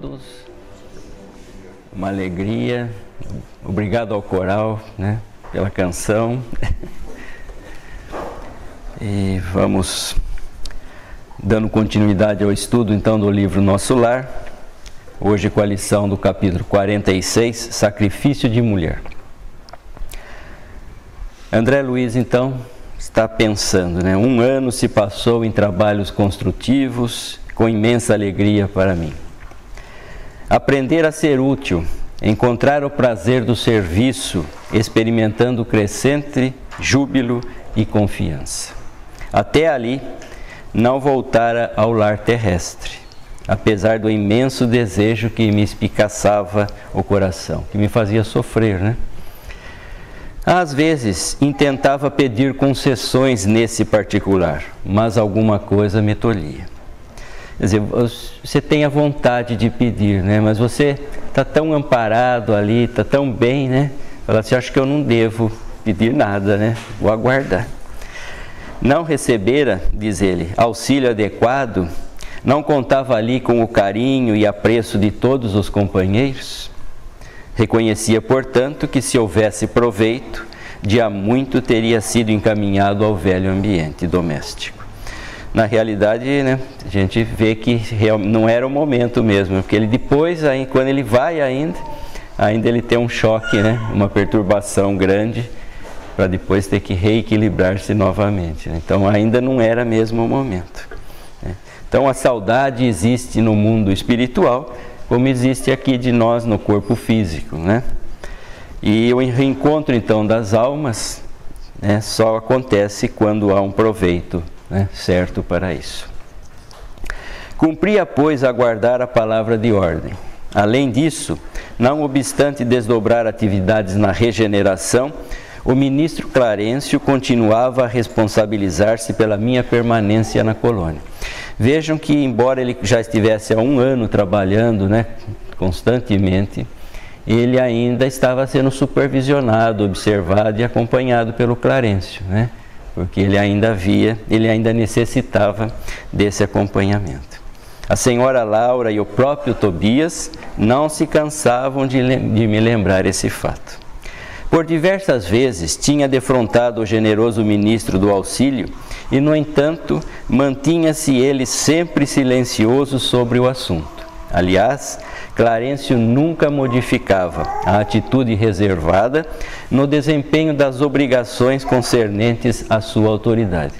todos. Uma alegria. Obrigado ao coral, né, pela canção. E vamos dando continuidade ao estudo então do livro Nosso Lar. Hoje com a lição do capítulo 46, Sacrifício de Mulher. André Luiz então está pensando, né? Um ano se passou em trabalhos construtivos, com imensa alegria para mim. Aprender a ser útil, encontrar o prazer do serviço, experimentando crescente júbilo e confiança. Até ali, não voltara ao lar terrestre, apesar do imenso desejo que me espicaçava o coração, que me fazia sofrer, né? Às vezes intentava pedir concessões nesse particular, mas alguma coisa me tolhia. Quer dizer, você tem a vontade de pedir, né? mas você está tão amparado ali, está tão bem, né? Fala assim, acho que eu não devo pedir nada, né? Vou aguardar. Não recebera, diz ele, auxílio adequado, não contava ali com o carinho e apreço de todos os companheiros. Reconhecia, portanto, que se houvesse proveito, de há muito teria sido encaminhado ao velho ambiente doméstico na realidade, né, a gente vê que não era o momento mesmo, porque ele depois, aí, quando ele vai ainda, ainda ele tem um choque, né, uma perturbação grande, para depois ter que reequilibrar-se novamente. Né? Então ainda não era mesmo o momento. Né? Então a saudade existe no mundo espiritual, como existe aqui de nós no corpo físico, né? E o reencontro então das almas né, só acontece quando há um proveito né, certo para isso. Cumpria, pois, aguardar a palavra de ordem. Além disso, não obstante desdobrar atividades na regeneração, o ministro Clarencio continuava a responsabilizar-se pela minha permanência na colônia. Vejam que, embora ele já estivesse há um ano trabalhando né, constantemente, ele ainda estava sendo supervisionado, observado e acompanhado pelo Clarencio. Né? Porque ele ainda havia, ele ainda necessitava desse acompanhamento. A senhora Laura e o próprio Tobias não se cansavam de, de me lembrar esse fato. Por diversas vezes tinha defrontado o generoso ministro do auxílio e, no entanto, mantinha-se ele sempre silencioso sobre o assunto. Aliás, Clarencio nunca modificava a atitude reservada no desempenho das obrigações concernentes à sua autoridade.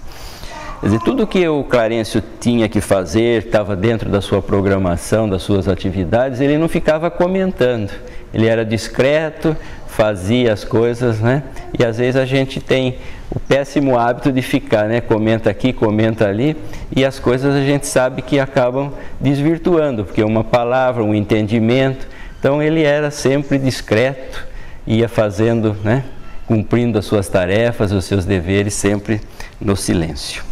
Quer dizer, tudo que o Clarencio tinha que fazer, estava dentro da sua programação, das suas atividades, ele não ficava comentando. Ele era discreto, fazia as coisas, né? E às vezes a gente tem o péssimo hábito de ficar, né? Comenta aqui, comenta ali, e as coisas a gente sabe que acabam desvirtuando, porque uma palavra, um entendimento. Então ele era sempre discreto, ia fazendo, né? Cumprindo as suas tarefas, os seus deveres, sempre no silêncio.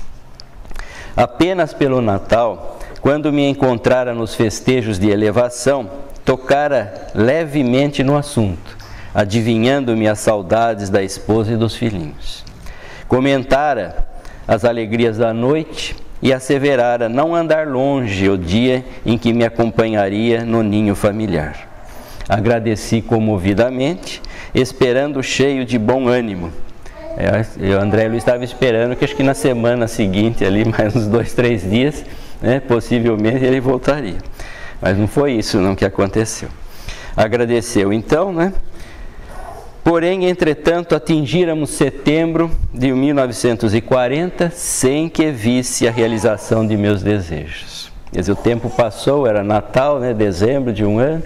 Apenas pelo Natal, quando me encontrara nos festejos de elevação, tocara levemente no assunto adivinhando-me as saudades da esposa e dos filhinhos. Comentara as alegrias da noite e asseverara não andar longe o dia em que me acompanharia no ninho familiar. Agradeci comovidamente, esperando cheio de bom ânimo. É, o André Luiz estava esperando que acho que na semana seguinte, ali, mais uns dois, três dias, né, possivelmente ele voltaria. Mas não foi isso não que aconteceu. Agradeceu então, né? Porém, entretanto, atingíramos setembro de 1940 sem que visse a realização de meus desejos. Quer dizer, o tempo passou, era Natal, né, dezembro de um ano,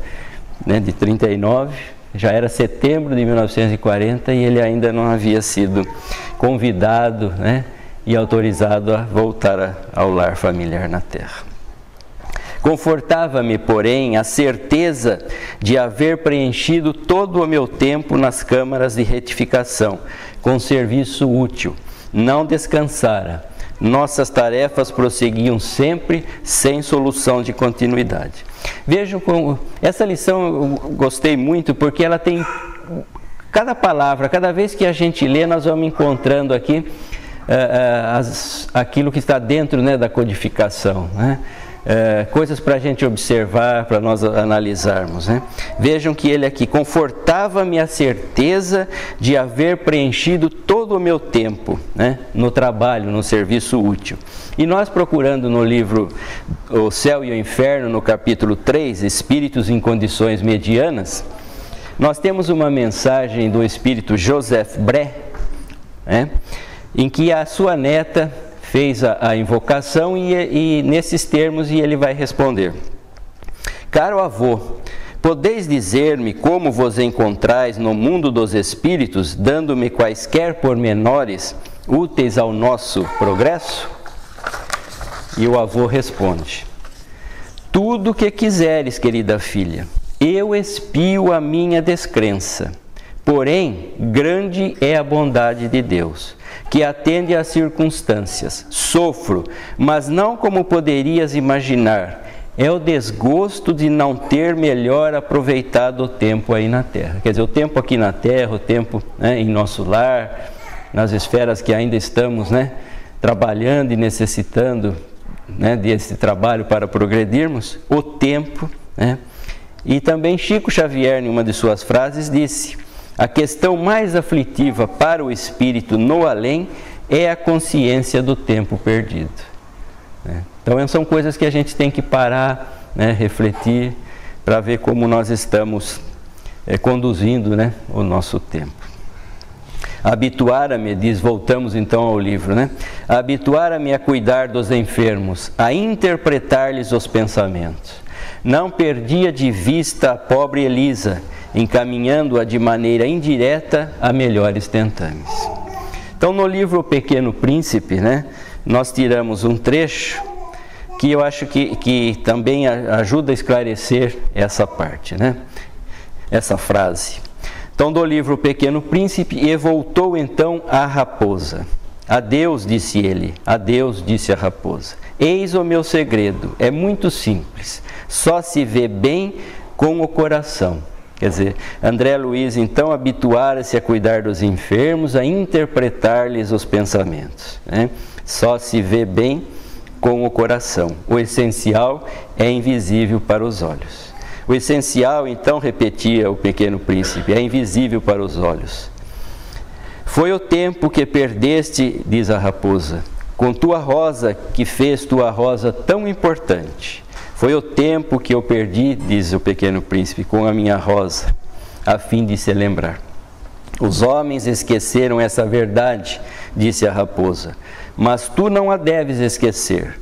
né, de 39, já era setembro de 1940 e ele ainda não havia sido convidado né, e autorizado a voltar ao lar familiar na Terra. Confortava-me, porém, a certeza de haver preenchido todo o meu tempo nas câmaras de retificação, com serviço útil. Não descansara. Nossas tarefas prosseguiam sempre sem solução de continuidade. Vejam como essa lição eu gostei muito porque ela tem cada palavra, cada vez que a gente lê, nós vamos encontrando aqui uh, uh, as, aquilo que está dentro né, da codificação. Né? É, coisas para a gente observar, para nós analisarmos. Né? Vejam que ele aqui confortava-me a certeza de haver preenchido todo o meu tempo né? no trabalho, no serviço útil. E nós procurando no livro O Céu e o Inferno, no capítulo 3, Espíritos em Condições Medianas, nós temos uma mensagem do espírito Joseph Bré, né? em que a sua neta fez a, a invocação e, e nesses termos e ele vai responder. Caro avô, Podeis dizer-me como vos encontrais no mundo dos espíritos, dando-me quaisquer pormenores úteis ao nosso progresso? E o avô responde: Tudo o que quiseres, querida filha, eu espio a minha descrença. Porém, grande é a bondade de Deus que atende às circunstâncias. Sofro, mas não como poderias imaginar. É o desgosto de não ter melhor aproveitado o tempo aí na Terra. Quer dizer, o tempo aqui na Terra, o tempo né, em nosso lar, nas esferas que ainda estamos né, trabalhando e necessitando né, desse trabalho para progredirmos, o tempo. Né? E também Chico Xavier, em uma de suas frases, disse a questão mais aflitiva para o espírito no além é a consciência do tempo perdido. Né? Então, são coisas que a gente tem que parar, né, refletir, para ver como nós estamos é, conduzindo né, o nosso tempo. Habituar-me, diz, voltamos então ao livro, né? Habituar-me a cuidar dos enfermos, a interpretar-lhes os pensamentos. Não perdia de vista a pobre Elisa, encaminhando-a de maneira indireta a melhores tentames. Então, no livro O Pequeno Príncipe, né, nós tiramos um trecho que eu acho que, que também ajuda a esclarecer essa parte, né? essa frase. Então, do livro O Pequeno Príncipe, e voltou então a raposa. Adeus, disse ele. Adeus, disse a raposa. Eis o meu segredo. É muito simples. Só se vê bem com o coração. Quer dizer, André Luiz então habituara-se a cuidar dos enfermos, a interpretar-lhes os pensamentos. Né? Só se vê bem com o coração. O essencial é invisível para os olhos. O essencial, então, repetia o pequeno príncipe, é invisível para os olhos. Foi o tempo que perdeste, diz a raposa, com tua rosa que fez tua rosa tão importante. Foi o tempo que eu perdi, diz o pequeno príncipe, com a minha rosa, a fim de se lembrar. Os homens esqueceram essa verdade, disse a raposa, mas tu não a deves esquecer.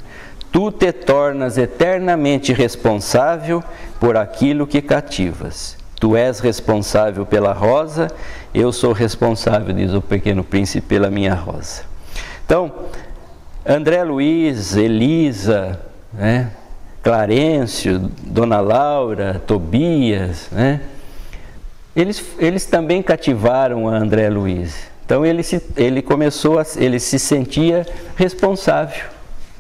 Tu te tornas eternamente responsável por aquilo que cativas. Tu és responsável pela rosa, eu sou responsável, diz o pequeno príncipe, pela minha rosa. Então, André Luiz, Elisa, né, Clarencio, Dona Laura, Tobias, né? Eles, eles também cativaram a André Luiz. Então ele se, ele começou a, ele se sentia responsável,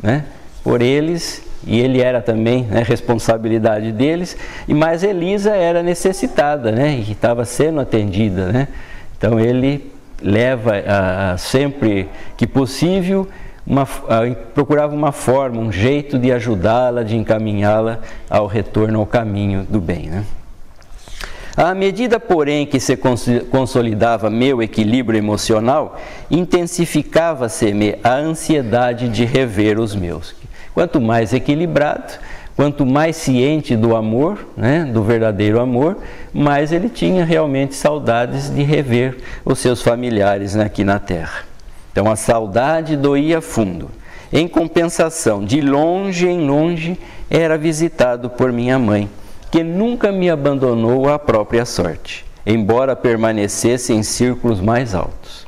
né? Por eles e ele era também né, responsabilidade deles. E mais Elisa era necessitada, né? E estava sendo atendida, né? Então ele leva a, a sempre que possível uma, procurava uma forma, um jeito de ajudá-la, de encaminhá-la ao retorno ao caminho do bem. Né? À medida, porém, que se consolidava meu equilíbrio emocional, intensificava-se-me a ansiedade de rever os meus. Quanto mais equilibrado, quanto mais ciente do amor, né, do verdadeiro amor, mais ele tinha realmente saudades de rever os seus familiares aqui na Terra. Então a saudade doía fundo. Em compensação, de longe em longe, era visitado por minha mãe, que nunca me abandonou à própria sorte, embora permanecesse em círculos mais altos.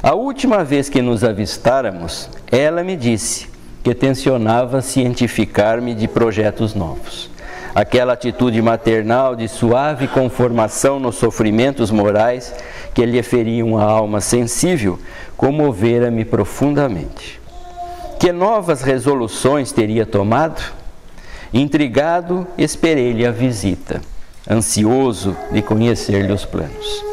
A última vez que nos avistáramos, ela me disse que tensionava cientificar-me de projetos novos. Aquela atitude maternal de suave conformação nos sofrimentos morais que lhe feriam a alma sensível comovera-me profundamente. Que novas resoluções teria tomado? Intrigado, esperei-lhe a visita, ansioso de conhecer-lhe os planos.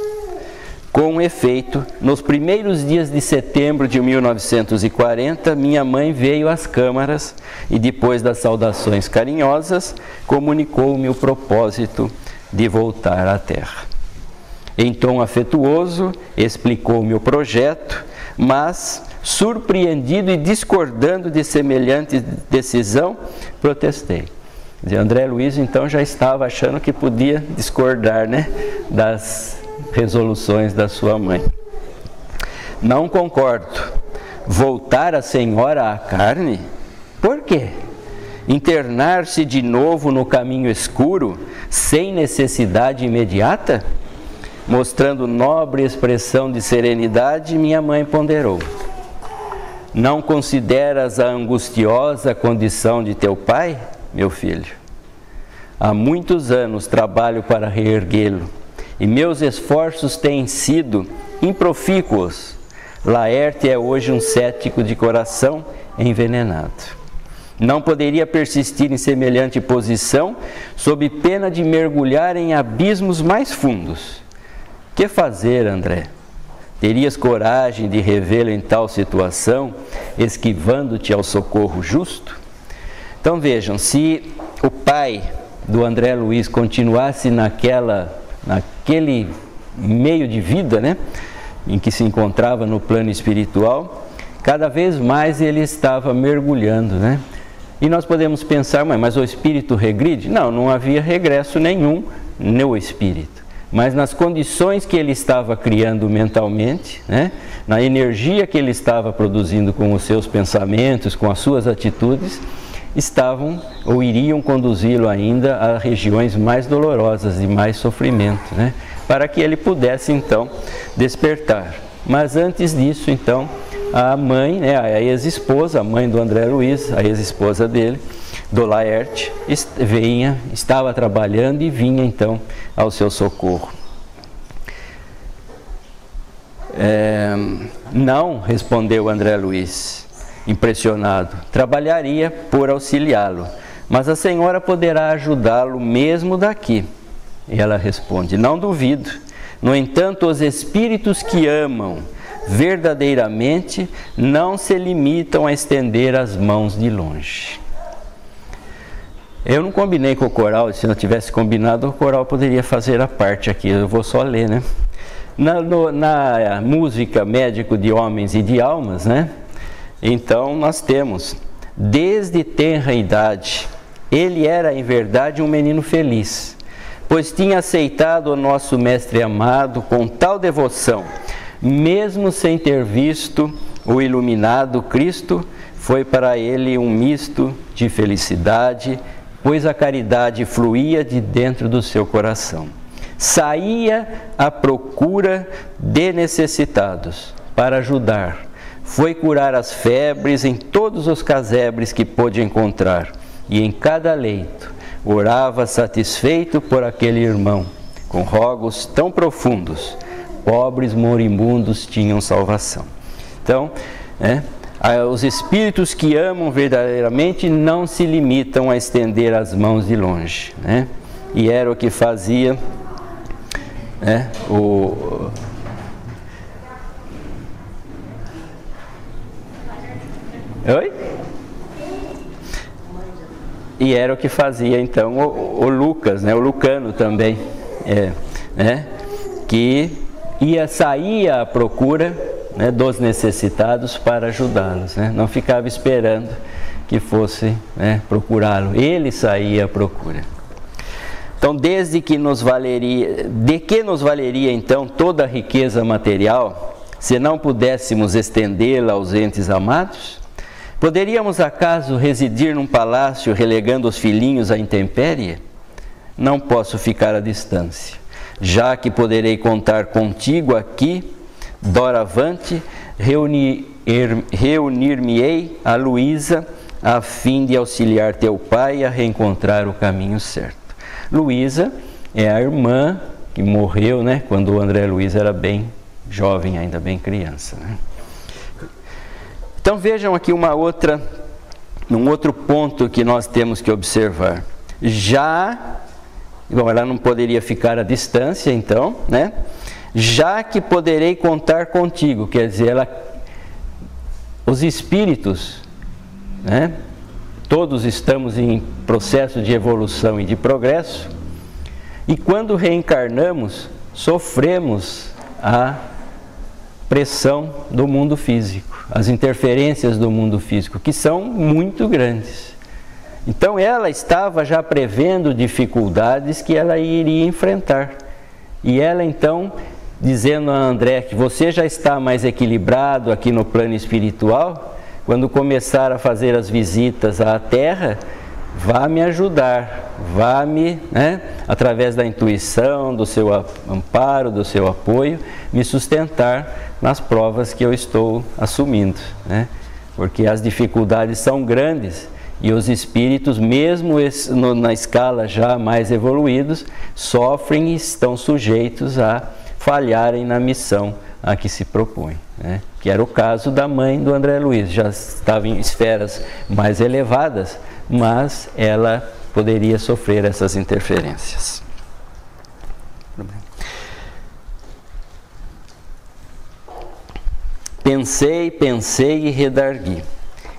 Com efeito, nos primeiros dias de setembro de 1940, minha mãe veio às câmaras e, depois das saudações carinhosas, comunicou-me o propósito de voltar à Terra. Em tom afetuoso, explicou-me o projeto, mas, surpreendido e discordando de semelhante decisão, protestei. André Luiz então já estava achando que podia discordar né, das resoluções da sua mãe. Não concordo. Voltar a senhora à carne? Por quê? Internar-se de novo no caminho escuro, sem necessidade imediata? Mostrando nobre expressão de serenidade, minha mãe ponderou. Não consideras a angustiosa condição de teu pai, meu filho? Há muitos anos trabalho para reerguê-lo e meus esforços têm sido improfícuos. Laerte é hoje um cético de coração envenenado. Não poderia persistir em semelhante posição, sob pena de mergulhar em abismos mais fundos. Que fazer, André? Terias coragem de revê-lo em tal situação, esquivando-te ao socorro justo? Então vejam, se o pai do André Luiz continuasse naquela naquele meio de vida, né, em que se encontrava no plano espiritual, cada vez mais ele estava mergulhando, né? E nós podemos pensar, mas o espírito regride? Não, não havia regresso nenhum no espírito. Mas nas condições que ele estava criando mentalmente, né? na energia que ele estava produzindo com os seus pensamentos, com as suas atitudes, estavam ou iriam conduzi-lo ainda a regiões mais dolorosas e mais sofrimento, né? para que ele pudesse então despertar. Mas antes disso, então, a mãe, né, a ex-esposa, a mãe do André Luiz, a ex-esposa dele, do Laerte, vinha, estava trabalhando e vinha então ao seu socorro. É, não, respondeu André Luiz, impressionado, trabalharia por auxiliá-lo, mas a senhora poderá ajudá-lo mesmo daqui. E ela responde: Não duvido. No entanto, os espíritos que amam verdadeiramente não se limitam a estender as mãos de longe. Eu não combinei com o coral, se não tivesse combinado, o coral poderia fazer a parte aqui, eu vou só ler, né? Na, no, na música Médico de Homens e de Almas, né? Então nós temos, desde tenra idade, ele era em verdade um menino feliz, pois tinha aceitado o nosso Mestre amado com tal devoção, mesmo sem ter visto o iluminado Cristo, foi para ele um misto de felicidade, pois a caridade fluía de dentro do seu coração. Saía à procura de necessitados para ajudar foi curar as febres em todos os casebres que pôde encontrar, e em cada leito orava satisfeito por aquele irmão, com rogos tão profundos, pobres moribundos tinham salvação. Então, né, os espíritos que amam verdadeiramente não se limitam a estender as mãos de longe, né? E era o que fazia né, o Oi? E era o que fazia então o, o Lucas, né? o Lucano também, é, né? que ia sair à procura né, dos necessitados para ajudá-los, né? não ficava esperando que fosse né, procurá-lo, ele saía à procura. Então, desde que nos valeria, de que nos valeria então toda a riqueza material, se não pudéssemos estendê-la aos entes amados? Poderíamos acaso residir num palácio relegando os filhinhos à intempérie? Não posso ficar à distância, já que poderei contar contigo aqui, doravante, reunir-me-ei a Luísa a fim de auxiliar teu pai a reencontrar o caminho certo. Luísa é a irmã que morreu, né, quando o André Luiz era bem jovem, ainda bem criança, né? Então vejam aqui uma outra, um outro ponto que nós temos que observar. Já, bom, ela não poderia ficar à distância, então, né? já que poderei contar contigo, quer dizer, ela, os espíritos, né? todos estamos em processo de evolução e de progresso, e quando reencarnamos, sofremos a pressão do mundo físico, as interferências do mundo físico, que são muito grandes. Então ela estava já prevendo dificuldades que ela iria enfrentar. E ela então, dizendo a André que você já está mais equilibrado aqui no plano espiritual, quando começar a fazer as visitas à Terra, vá me ajudar, vá me, né, através da intuição, do seu amparo, do seu apoio, me sustentar nas provas que eu estou assumindo, né? Porque as dificuldades são grandes e os espíritos, mesmo na escala já mais evoluídos, sofrem e estão sujeitos a falharem na missão a que se propõe. Né? Que era o caso da mãe do André Luiz, já estava em esferas mais elevadas, mas ela poderia sofrer essas interferências. Pensei, pensei e redargui.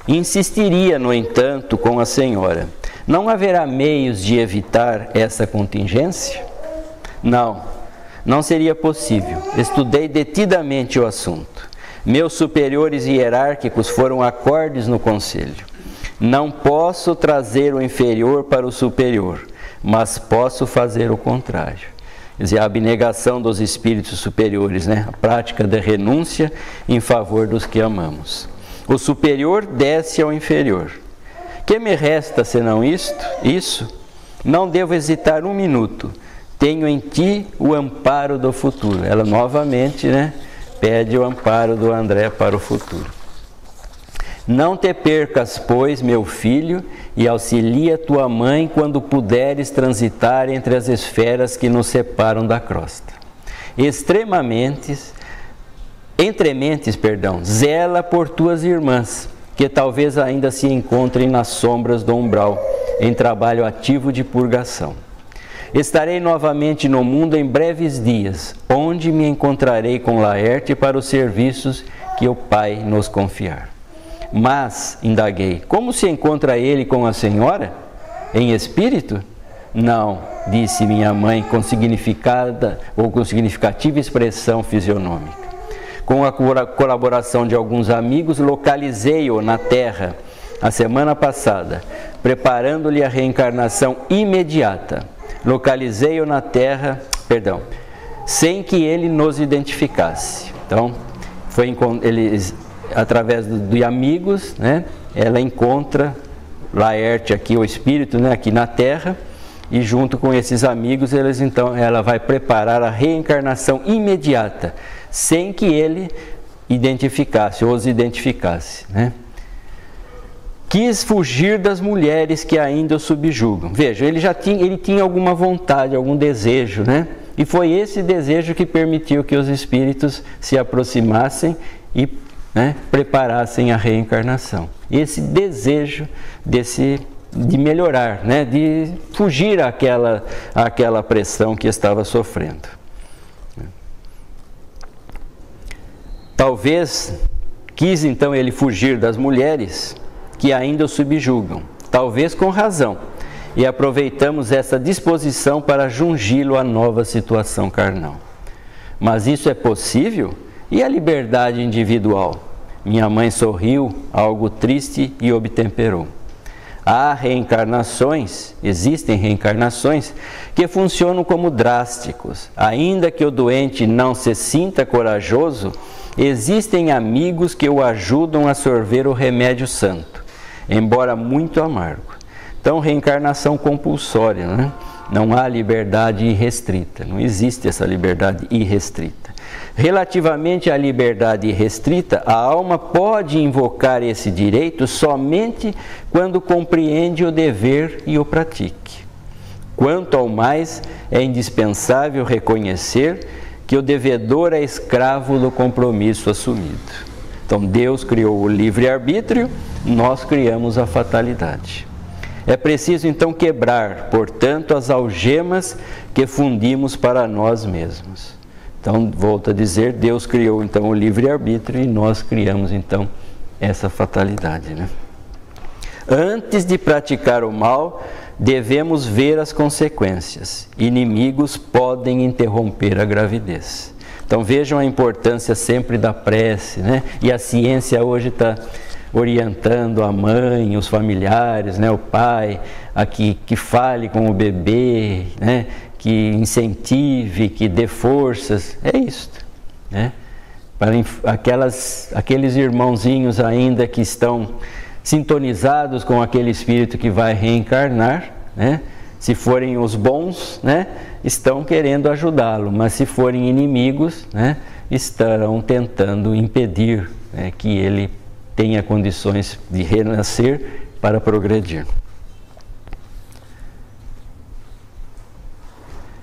Insistiria, no entanto, com a senhora: não haverá meios de evitar essa contingência? Não, não seria possível. Estudei detidamente o assunto. Meus superiores hierárquicos foram acordes no conselho. Não posso trazer o inferior para o superior, mas posso fazer o contrário. Quer dizer, a abnegação dos espíritos superiores, né? a prática da renúncia em favor dos que amamos. O superior desce ao inferior. Que me resta senão isto? Isso? Não devo hesitar um minuto. Tenho em ti o amparo do futuro. Ela novamente, né, pede o amparo do André para o futuro. Não te percas, pois, meu filho, e auxilia tua mãe quando puderes transitar entre as esferas que nos separam da crosta. Extremamente entre mentes, perdão, zela por tuas irmãs, que talvez ainda se encontrem nas sombras do umbral, em trabalho ativo de purgação. Estarei novamente no mundo em breves dias, onde me encontrarei com Laerte para os serviços que o Pai nos confiar. Mas, indaguei, como se encontra ele com a senhora? Em espírito? Não, disse minha mãe com significada ou com significativa expressão fisionômica. Com a colaboração de alguns amigos, localizei-o na Terra a semana passada, preparando-lhe a reencarnação imediata. Localizei-o na Terra, perdão, sem que ele nos identificasse. Então, foi eles através de amigos, né? Ela encontra Laerte aqui o espírito, né, aqui na Terra, e junto com esses amigos, eles então ela vai preparar a reencarnação imediata sem que ele identificasse, ou os identificasse. Né? Quis fugir das mulheres que ainda o subjugam. Veja, ele já tinha, ele tinha alguma vontade, algum desejo, né? E foi esse desejo que permitiu que os espíritos se aproximassem e né, preparassem a reencarnação. Esse desejo desse de melhorar, né, de fugir àquela, àquela pressão que estava sofrendo. Talvez quis então ele fugir das mulheres que ainda o subjugam, talvez com razão, e aproveitamos essa disposição para jungi-lo à nova situação carnal. Mas isso é possível? E a liberdade individual? Minha mãe sorriu, algo triste, e obtemperou. Há reencarnações, existem reencarnações que funcionam como drásticos. Ainda que o doente não se sinta corajoso, Existem amigos que o ajudam a sorver o remédio santo, embora muito amargo. Então, reencarnação compulsória, né? não há liberdade irrestrita, não existe essa liberdade irrestrita. Relativamente à liberdade irrestrita, a alma pode invocar esse direito somente quando compreende o dever e o pratique. Quanto ao mais, é indispensável reconhecer que o devedor é escravo do compromisso assumido. Então Deus criou o livre-arbítrio, nós criamos a fatalidade. É preciso então quebrar, portanto, as algemas que fundimos para nós mesmos. Então, volto a dizer, Deus criou então o livre-arbítrio e nós criamos então essa fatalidade. Né? Antes de praticar o mal, devemos ver as consequências. Inimigos podem interromper a gravidez. Então vejam a importância sempre da prece, né? E a ciência hoje está orientando a mãe, os familiares, né, o pai, a que, que fale com o bebê, né, que incentive, que dê forças. É isto. Né? Para aquelas, aqueles irmãozinhos ainda que estão sintonizados com aquele espírito que vai reencarnar, né? se forem os bons, né? estão querendo ajudá-lo, mas se forem inimigos, né? estarão tentando impedir né? que ele tenha condições de renascer para progredir.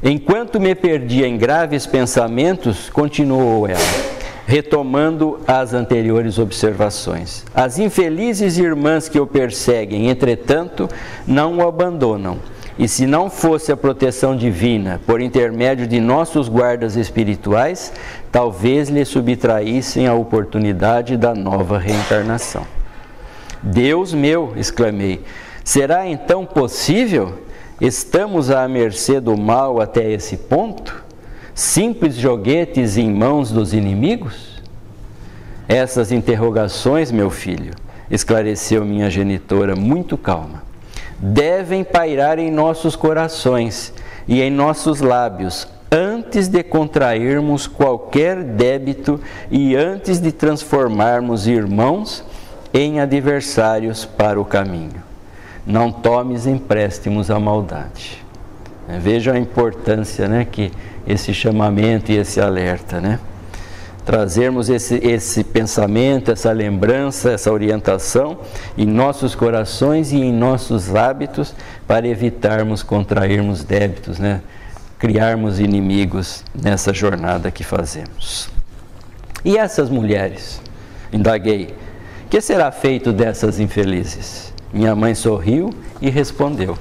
Enquanto me perdia em graves pensamentos, continuou ela, retomando as anteriores observações. As infelizes irmãs que o perseguem, entretanto, não o abandonam. E se não fosse a proteção divina por intermédio de nossos guardas espirituais, talvez lhe subtraíssem a oportunidade da nova reencarnação. Deus meu, exclamei, será então possível? Estamos à mercê do mal até esse ponto? Simples joguetes em mãos dos inimigos? Essas interrogações, meu filho, esclareceu minha genitora muito calma, devem pairar em nossos corações e em nossos lábios antes de contrairmos qualquer débito e antes de transformarmos irmãos em adversários para o caminho não tomes empréstimos à maldade. É, vejam a importância né, que esse chamamento e esse alerta, né? Trazermos esse, esse pensamento, essa lembrança, essa orientação em nossos corações e em nossos hábitos para evitarmos contrairmos débitos, né? criarmos inimigos nessa jornada que fazemos. E essas mulheres? Indaguei. Que será feito dessas infelizes? Minha mãe sorriu e respondeu: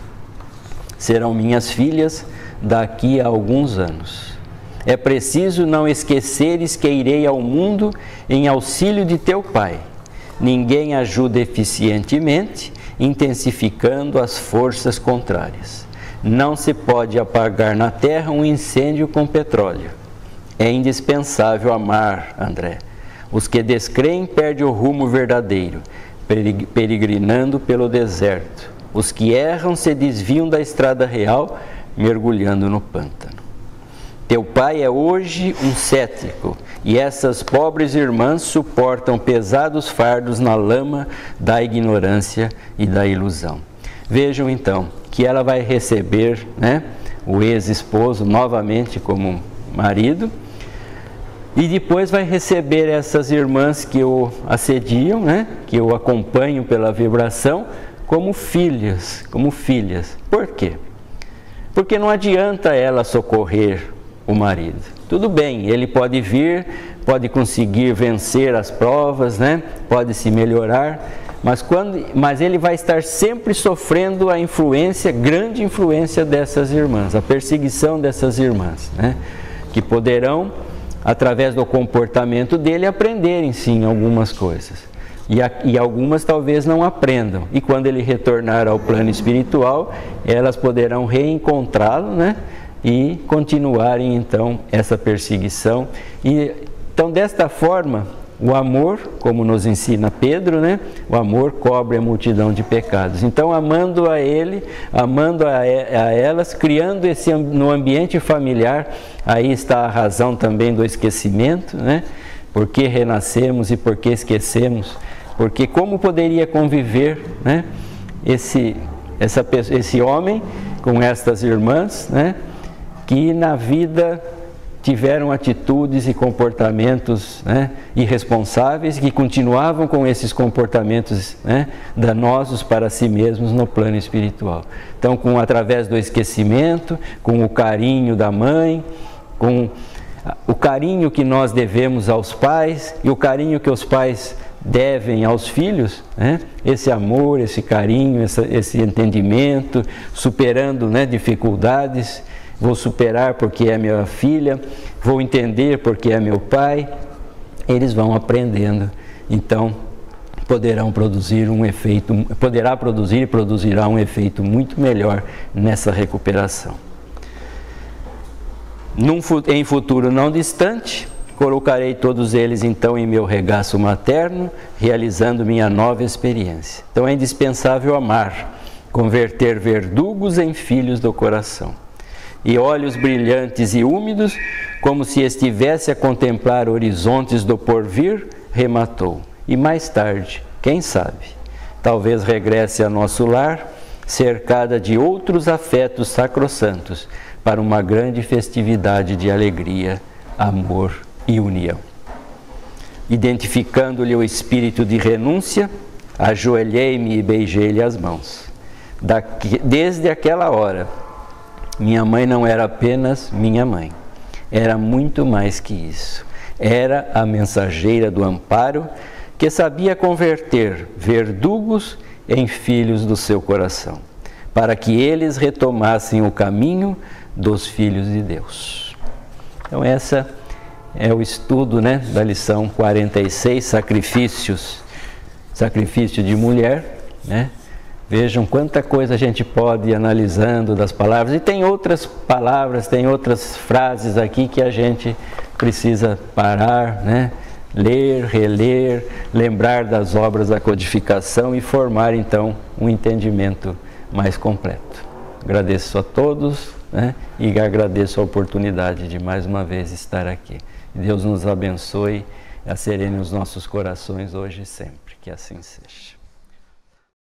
Serão minhas filhas daqui a alguns anos. É preciso não esqueceres que irei ao mundo em auxílio de teu pai. Ninguém ajuda eficientemente, intensificando as forças contrárias. Não se pode apagar na terra um incêndio com petróleo. É indispensável amar, André. Os que descreem perdem o rumo verdadeiro peregrinando pelo deserto. Os que erram se desviam da estrada real, mergulhando no pântano. Teu pai é hoje um cético, e essas pobres irmãs suportam pesados fardos na lama da ignorância e da ilusão. Vejam então que ela vai receber né, o ex-esposo novamente como marido e depois vai receber essas irmãs que o assediam, né? que o acompanham pela vibração, como filhas, como filhas. Por quê? Porque não adianta ela socorrer o marido. Tudo bem, ele pode vir, pode conseguir vencer as provas, né? pode se melhorar, mas, quando, mas ele vai estar sempre sofrendo a influência, grande influência dessas irmãs, a perseguição dessas irmãs, né? que poderão através do comportamento dele, aprenderem sim algumas coisas. E, a, e, algumas talvez não aprendam. E quando ele retornar ao plano espiritual, elas poderão reencontrá-lo, né? E continuarem então essa perseguição. E, então, desta forma, o amor, como nos ensina Pedro, né? O amor cobre a multidão de pecados. Então, amando a ele, amando a, elas, criando esse no ambiente familiar, aí está a razão também do esquecimento, né? Por que renascemos e por que esquecemos? Porque como poderia conviver, né? Esse essa esse homem com estas irmãs, né? Que na vida tiveram atitudes e comportamentos né, irresponsáveis que continuavam com esses comportamentos né, danosos para si mesmos no plano espiritual. Então, com através do esquecimento, com o carinho da mãe, com o carinho que nós devemos aos pais e o carinho que os pais devem aos filhos, né? esse amor, esse carinho, esse, esse entendimento, superando né, dificuldades vou superar porque é minha filha, vou entender porque é meu pai. Eles vão aprendendo. Então, poderão produzir um efeito, poderá produzir e produzirá um efeito muito melhor nessa recuperação. Num, em futuro não distante, colocarei todos eles então em meu regaço materno, realizando minha nova experiência. Então é indispensável amar, converter verdugos em filhos do coração. E olhos brilhantes e úmidos, como se estivesse a contemplar horizontes do porvir, rematou. E mais tarde, quem sabe, talvez regresse a nosso lar, cercada de outros afetos sacrossantos, para uma grande festividade de alegria, amor e união. Identificando-lhe o espírito de renúncia, ajoelhei-me e beijei-lhe as mãos. Daqui, desde aquela hora, minha mãe não era apenas minha mãe, era muito mais que isso. Era a mensageira do amparo que sabia converter verdugos em filhos do seu coração, para que eles retomassem o caminho dos filhos de Deus. Então, essa é o estudo né, da lição 46, sacrifícios, sacrifício de mulher. Né? Vejam quanta coisa a gente pode ir analisando das palavras. E tem outras palavras, tem outras frases aqui que a gente precisa parar, né? ler, reler, lembrar das obras da codificação e formar então um entendimento mais completo. Agradeço a todos né? e agradeço a oportunidade de mais uma vez estar aqui. Deus nos abençoe, serene os nossos corações hoje e sempre. Que assim seja.